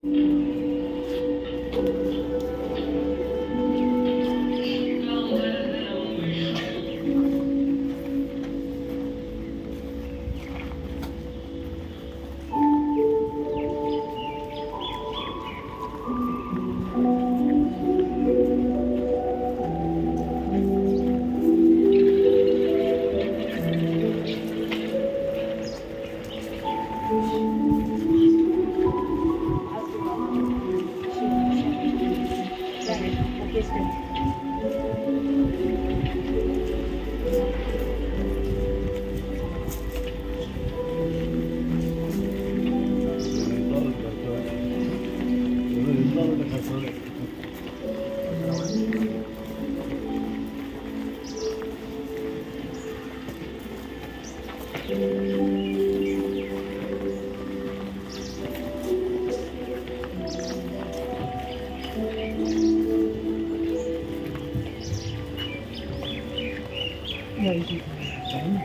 Thank you. 景色も。大丈夫？みたい。